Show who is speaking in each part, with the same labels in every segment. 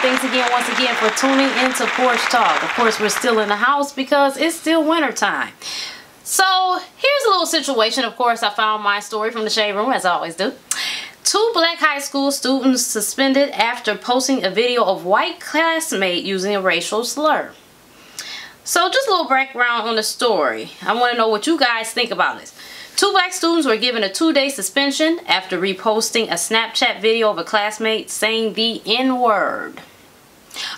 Speaker 1: Thanks again, once again, for tuning into Porch Talk. Of course, we're still in the house because it's still winter time. So, here's a little situation. Of course, I found my story from the shade room, as I always do. Two black high school students suspended after posting a video of white classmate using a racial slur. So just a little background on the story. I want to know what you guys think about this. Two black students were given a two-day suspension after reposting a Snapchat video of a classmate saying the N-word.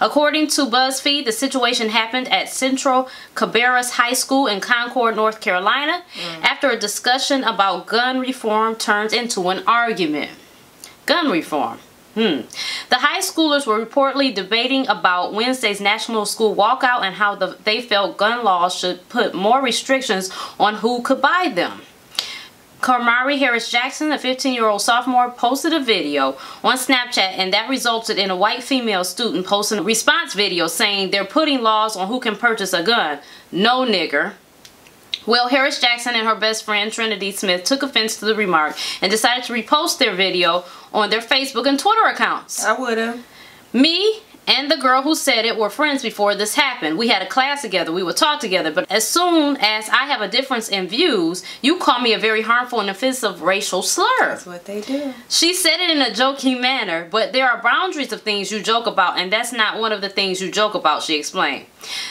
Speaker 1: According to BuzzFeed, the situation happened at Central Cabarrus High School in Concord, North Carolina, mm. after a discussion about gun reform turned into an argument. Gun reform. Hmm. The high schoolers were reportedly debating about Wednesday's National School Walkout and how the, they felt gun laws should put more restrictions on who could buy them. Kamari Harris Jackson, a 15-year-old sophomore, posted a video on Snapchat and that resulted in a white female student posting a response video saying they're putting laws on who can purchase a gun. No nigger. Well, Harris Jackson and her best friend Trinity Smith took offense to the remark and decided to repost their video on their Facebook and Twitter accounts.
Speaker 2: I would've.
Speaker 1: Me and the girl who said it were friends before this happened. We had a class together. We would talk together. But as soon as I have a difference in views, you call me a very harmful and offensive racial slur.
Speaker 2: That's what they do.
Speaker 1: She said it in a joking manner, but there are boundaries of things you joke about, and that's not one of the things you joke about, she explained.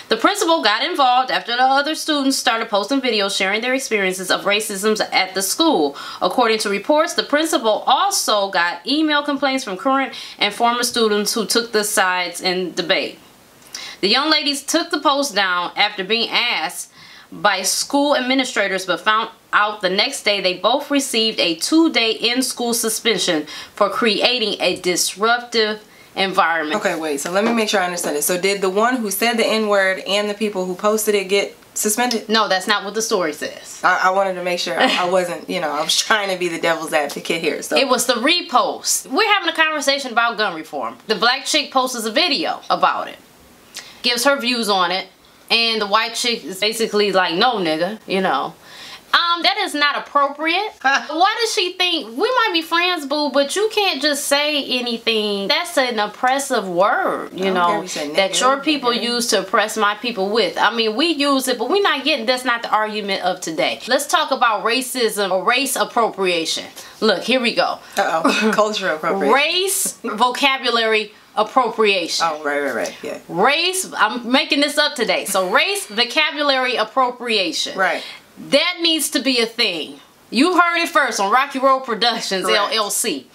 Speaker 1: The principal got involved after the other students started posting videos sharing their experiences of racism at the school. According to reports, the principal also got email complaints from current and former students who took the in debate. The young ladies took the post down after being asked by school administrators but found out the next day they both received a two-day in-school suspension for creating a disruptive environment.
Speaker 2: Okay, wait. So let me make sure I understand it. So did the one who said the N word and the people who posted it get suspended?
Speaker 1: No, that's not what the story says.
Speaker 2: I, I wanted to make sure I, wasn't, you know, I was trying to be the devil's advocate here. So
Speaker 1: it was the repost. We're having a conversation about gun reform. The black chick posts a video about it, gives her views on it, and the white chick is basically like, no, nigga, you know. Um, that is not appropriate. Why does she think we might be friends, boo, but you can't just say anything? That's an oppressive word, you know, that your people use to oppress my people with. I mean, we use it, but we're not getting, that's not the argument of today. Let's talk about racism or race appropriation. Look, here we go.
Speaker 2: Uh-oh, cultural appropriation.
Speaker 1: Race vocabulary appropriation.
Speaker 2: Oh, right, right, right, yeah.
Speaker 1: Race, I'm making this up today. So race vocabulary appropriation.
Speaker 2: Right.
Speaker 1: That needs to be a thing. You heard it first on Rocky Road Productions, Correct. LLC.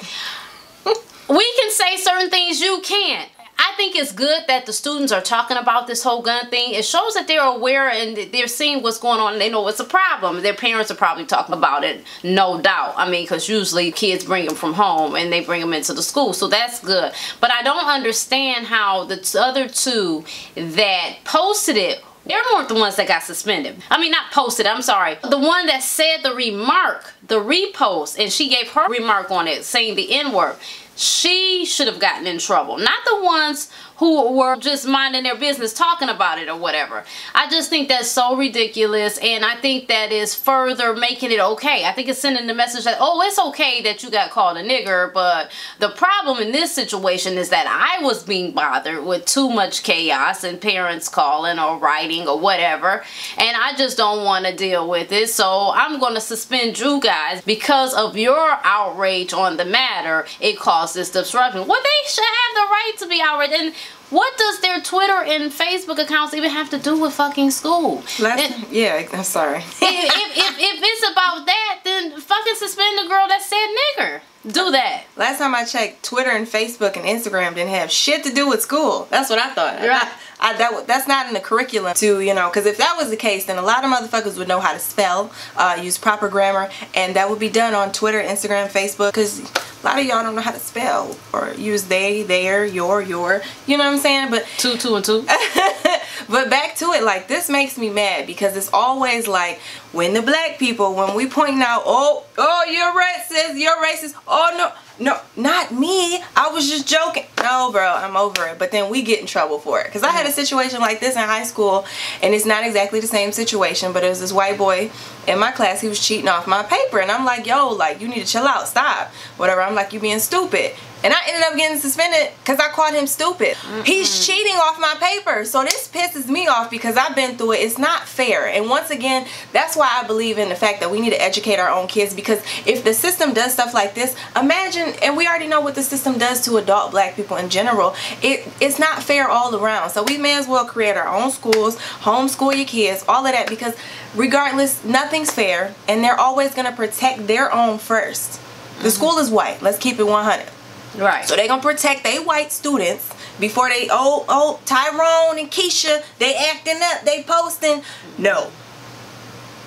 Speaker 1: we can say certain things you can't. I think it's good that the students are talking about this whole gun thing. It shows that they're aware and they're seeing what's going on and they know it's a problem. Their parents are probably talking about it, no doubt. I mean, because usually kids bring them from home and they bring them into the school, so that's good. But I don't understand how the other two that posted it they weren't the ones that got suspended. I mean, not posted, I'm sorry. The one that said the remark, the repost, and she gave her remark on it saying the N-word she should have gotten in trouble. Not the ones who were just minding their business talking about it or whatever. I just think that's so ridiculous and I think that is further making it okay. I think it's sending the message that, oh, it's okay that you got called a nigger, but the problem in this situation is that I was being bothered with too much chaos and parents calling or writing or whatever, and I just don't want to deal with it, so I'm going to suspend you guys because of your outrage on the matter. It caused this disruption. Well, they should have the right to be outraged, and what does their Twitter and Facebook accounts even have to do with fucking school?
Speaker 2: Last, yeah, I'm sorry.
Speaker 1: if, if, if, if it's about that, then fucking suspend the girl that said nigger. Do that.
Speaker 2: Last time I checked, Twitter and Facebook and Instagram didn't have shit to do with school. That's what I thought.
Speaker 1: Right.
Speaker 2: I, that that's not in the curriculum to you know because if that was the case then a lot of motherfuckers would know how to spell uh, use proper grammar and that would be done on Twitter Instagram Facebook because a lot of y'all don't know how to spell or use they, they their your your you know what I'm saying but
Speaker 1: two two and two
Speaker 2: but back to it like this makes me mad because it's always like when the black people when we point out oh oh you're racist, you're racist. Oh no, no, not me. I was just joking. No, bro, I'm over it. But then we get in trouble for it. Because I had a situation like this in high school, and it's not exactly the same situation, but it was this white boy in my class. He was cheating off my paper, and I'm like, yo, like, you need to chill out, stop. Whatever. I'm like, you being stupid. And I ended up getting suspended because I called him stupid. Mm He's cheating off my paper. So this pisses me off because I've been through it. It's not fair. And once again, that's why I believe in the fact that we need to educate our own kids because if the system does stuff like this, imagine, and we already know what the system does to adult black people in general, it, it's not fair all around. So we may as well create our own schools, homeschool your kids, all of that because regardless, nothing's fair and they're always going to protect their own first. The mm -hmm. school is white. Let's keep it 100.
Speaker 1: Right.
Speaker 2: So they're gonna protect they white students before they oh oh Tyrone and Keisha they acting up they posting. No.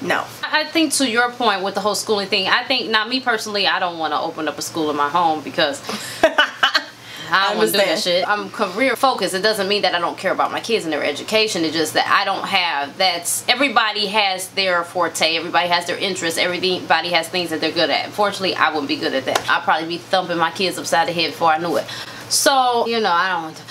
Speaker 2: No.
Speaker 1: I think to your point with the whole schooling thing I think not me personally I don't want to open up a school in my home because I don't want to do that shit. I'm career focused. It doesn't mean that I don't care about my kids and their education. It's just that I don't have that's everybody has their forte. Everybody has their interests. Everybody has things that they're good at. Unfortunately, I wouldn't be good at that. I'd probably be thumping my kids upside the head before I knew it. So, you know, I don't want to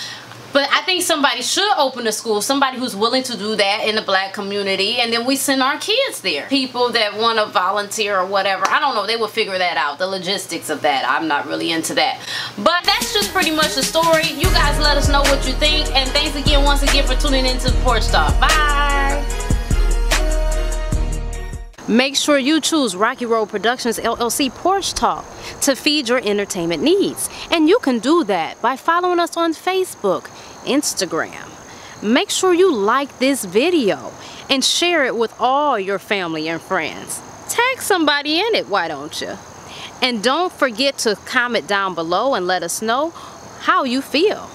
Speaker 1: but I think somebody should open a school, somebody who's willing to do that in the black community, and then we send our kids there. People that want to volunteer or whatever. I don't know. They will figure that out, the logistics of that. I'm not really into that. But that's just pretty much the story. You guys let us know what you think, and thanks again once again for tuning into the Porch Talk. Bye! Make sure you choose Rocky Road Productions LLC Porch Talk to feed your entertainment needs. And you can do that by following us on Facebook, Instagram. Make sure you like this video and share it with all your family and friends. Tag somebody in it, why don't you? And don't forget to comment down below and let us know how you feel.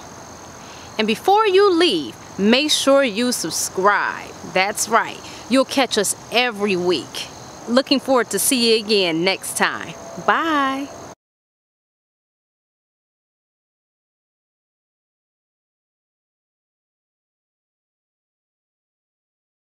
Speaker 1: And before you leave, make sure you subscribe. That's right. You'll catch us every week. Looking forward to see you again next time. Bye.